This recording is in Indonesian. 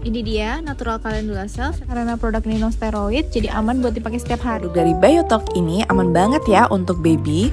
Ini dia natural calendula cells karena produk ini non steroid jadi aman buat dipakai setiap hari. Produk dari Biotalk ini aman banget ya untuk baby,